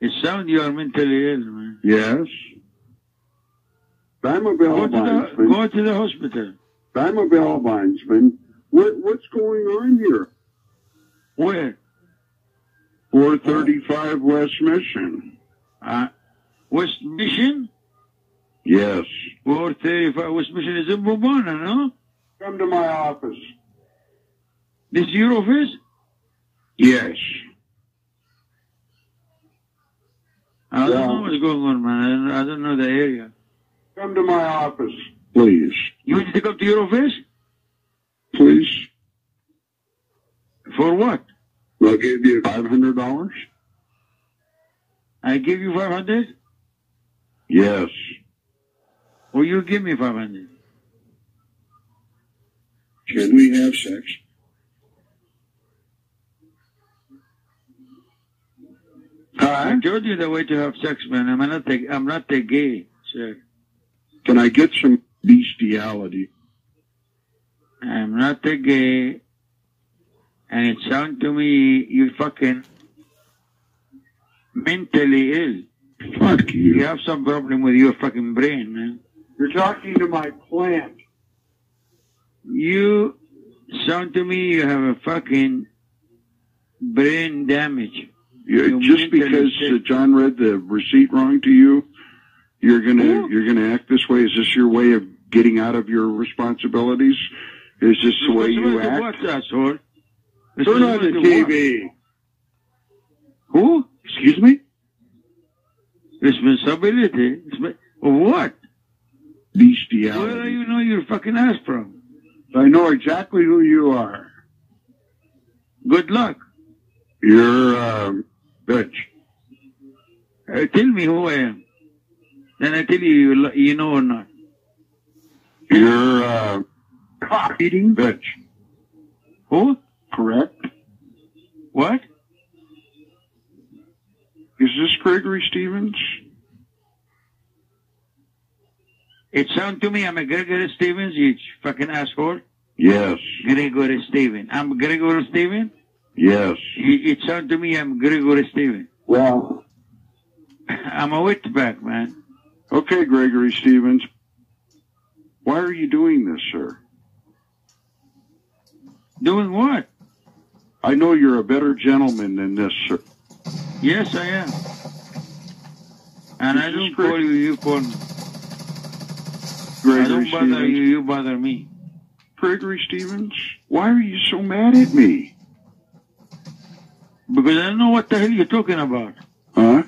It sounds you are mentally ill, man. Yes. I'm a Go to the, go to the hospital. I'm a Bellbeinsman. What, what's going on here? Where? 435 West Mission. Uh, West Mission? Yes. 435 West Mission is in Bobana, no? Come to my office. This is your office? Yes. I don't Yeah. know what's going on, man. I don't, know the area. Come to my office. Please. You want to come to your office? Please. For what? I'll give you $500. I give you 500? Yes. Or you give me 500? Can we have sex? I Huh? told you the way to have sex, man. I'm not a, I'm not a gay, sir. Can I get some bestiality? I'm not a gay. And it sounds to me you're fucking mentally ill. Fuck You you. have some problem with your fucking brain, man. You're talking to my plant. You sound to me you have a fucking brain damage. You, just because uh, John read the receipt wrong to you, you're gonna Who? you're gonna act this way. Is this your way of getting out of your responsibilities? Is this the way you act? What, asshole? Turn on the what? TV. Who? Excuse me. Responsibility? Resp- What? Where do Bestiality. you know your fucking ass from? I know exactly who you are. Good luck. You're um, bitch. Uh, tell me who I am. Then I tell you, you, you know or not. You're uh, cock eating bitch. Who? Correct. What? Is this Gregory Stevens? It sounds to me I'm a Gregory Stevens, you fucking asshole. Yes. Gregory Stevens. I'm Gregory Steven? Yes. It, it sounds to me I'm Gregory Steven. Well. I'm a wetback, man. Okay, Gregory Stevens. Why are you doing this, sir? Doing what? I know you're a better gentleman than this, sir. Yes, I am. And I This is don't call you, you call me. I Gregory don't bother Stevens. you, you bother me. Gregory Stevens, why are you so mad at me? Because I don't know what the hell you're talking about. Huh?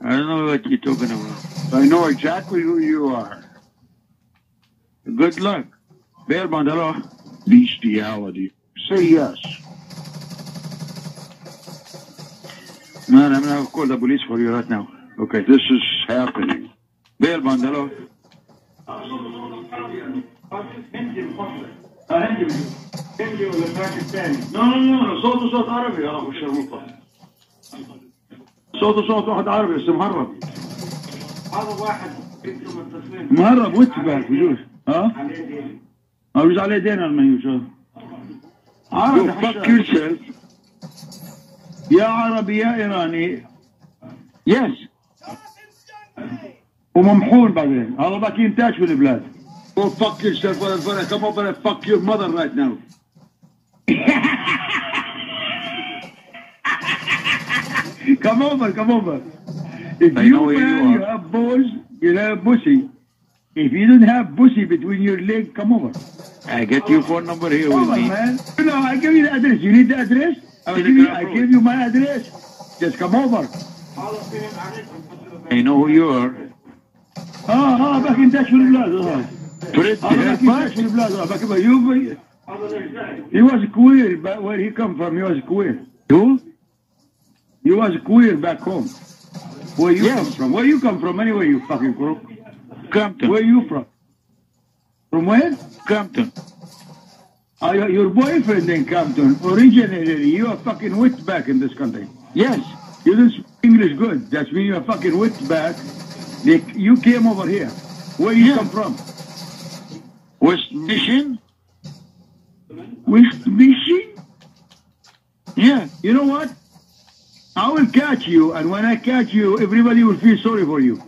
I don't know what you're talking about. I know exactly who you are. Good luck. Bear hello. Bestiality. Say yes. Man, I'm gonna call the police for you right now. Okay. This is happening. Bear hello. هندي ولا باكستاني لا لا لا صوته صوت عربي. يا ابو الشرموطه صوته صوت واحد عربي بس مهرب. هذا واحد مهرب واتباك بجوز ها؟ عليه دين. ما بيجوز عليه دين المن يوسف عربي يا عربي يا إيراني. يس وممحون بعدين. هذا باقي انتاج في البلاد. Go fuck yourself, motherfucker. Come over and fuck your mother right now. come over, come over. If I you, man, you, you, have balls, you have bussy. If you don't have bussy between your legs, come over. I get your phone number here come with on, me. Man. You know, I give you the address. You need the address? I, give you, I give you my address. Just come over. I know who you are. Ah, ah, back in touch with President He was queer, but where he come from, he was queer. Who? He was queer back home. Where you yes. come from? Where you come from anyway, you fucking crook? Compton. Where you from? From where? Compton. Uh, your boyfriend in Compton originated, you a fucking witback in this country. Yes. You didn't speak English good. That's mean you're a fucking witback. You came over here. Where you come from? West Mission West Mission? Yeah You know what? I will catch you, and when I catch you, everybody will feel sorry for you.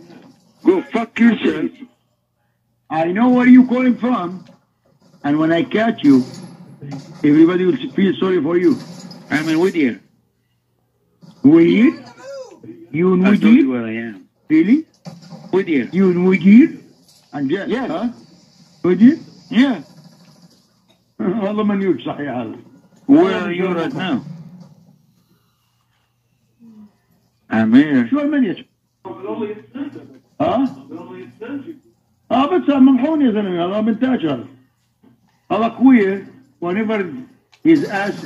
Go fuck yourself. I know where you're calling from, and when I catch you, everybody will feel sorry for you. I'm in Whittier. Weird? You in I told you Whittier? where I am. Really? Whittier. You in Whittier? And yes, Yes. huh? Whittier? Yeah. والله ما نيوك صحيح هذا. Where are you right now? I'm here. شو المنيا؟ بالله يستنزف ها؟ بالله يستنزف اه بس ممحون يا زلمه هذا بنتاج هذا. هذا queer whenever his ass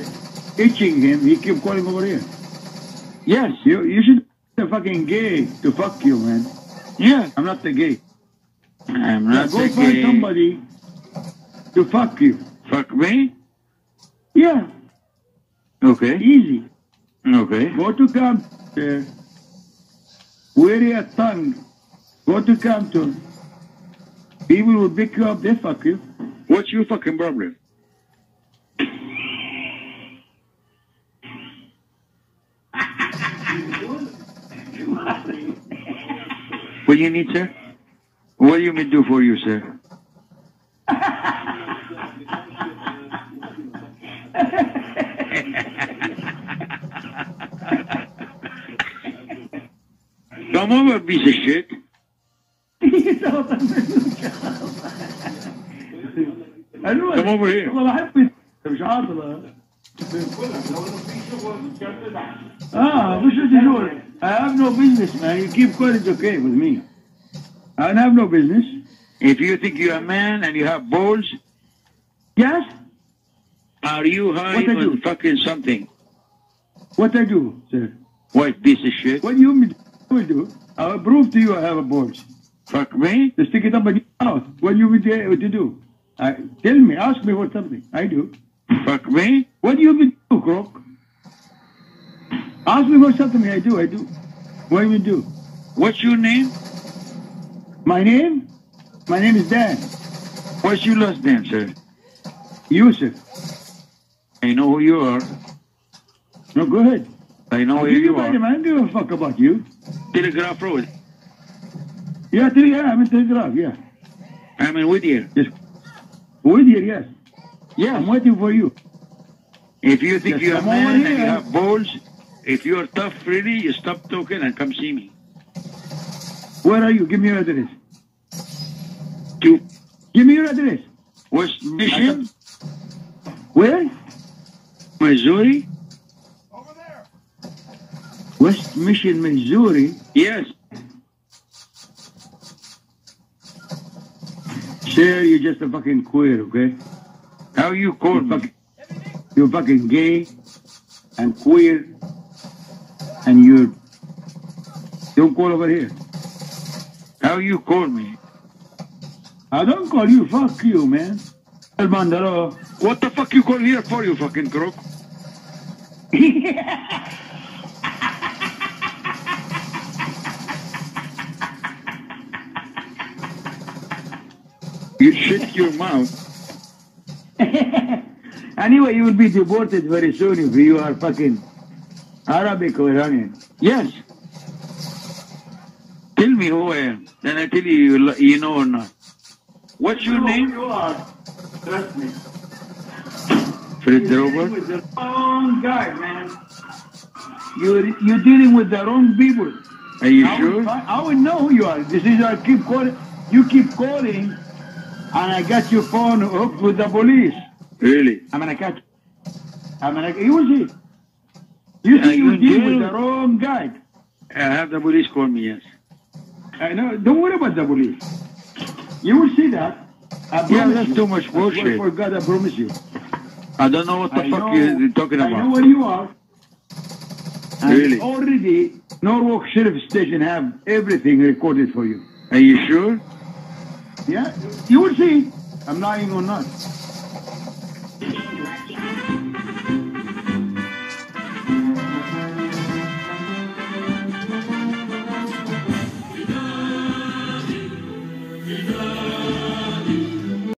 itching him, he keep calling over here. Yes. You you should be a fucking gay to fuck you, man. Yeah. I'm not the gay. I'm not go find somebody to fuck you. Fuck me? Yeah, Okay. easy. Okay. Go to Compton. Uh, Wear your tongue. Go to Compton. People will pick you up, they fuck you. What's your fucking problem? What do you need, sir? What do you mean do for you, sir? Come over, piece of shit. المهم Come over here. والله بحب مش عاطلة لو انه في شغل كان تدعم اه مش تقول I have no business man you keep calling it's okay with me I have no business If you think you're a man and you have balls, yes are you high What I on do? fucking something? what I do sir White piece of shit. what you mean I will do I will prove to you I have a balls Fuck me? to stick it up in your mouth what you mean to, what to do I, tell me ask me for something I do Fuck me? what do you mean do crook ask me for something I do I do what do you do What's your name? My name my name is Dan What's your last name, sir? Yusuf I know who you are. no go ahead I know give you you're name I don't give a fuck about you Telegraph Road. Yeah, tell- yeah, I'm in Telegraph, yeah. I'm in Whittier. With you, yes. Yeah. I'm waiting for you. If you think Yes, you're a man and you have balls, if you're tough really, you stop talking and come see me. Where are you? Give me your address. To Give me your address. West Mission, Where? Missouri? Over there. West Mission, Missouri. Yes. Sir, you're just a fucking queer, okay? How you call You're fucking, you're fucking gay and queer and you're... Don't call over here. How you call me? I don't call you. Fuck you, man. El Bandero. What the fuck you call here for, you fucking crook? You shut your mouth. Anyway, you will be deported very soon if you are fucking Arabic or Iranian. Yes. Tell me who I am. Then I tell you you, you know or not. What's your name? You are. Trust me. Fred You're dealing with the wrong guy, man. You're, you're dealing with the wrong people. Are you I sure? fi- I will know who you are. This is I keep calling. You keep calling, and I got your phone hooked with the police. Really? I'm gonna catch. I'm gonna. You will see. You see, you you in deal with the wrong guy. I have the police call me, yes. I know. Don't worry about the police. You will see that. I yeah, that's you. too much bullshit. I for God, I promise you. I don't know what the I fuck know, you're talking about. I know where you are. And really? Already, Norwalk Sheriff Station have everything recorded for you. Are you sure? Yeah, you will see. I'm lying or not.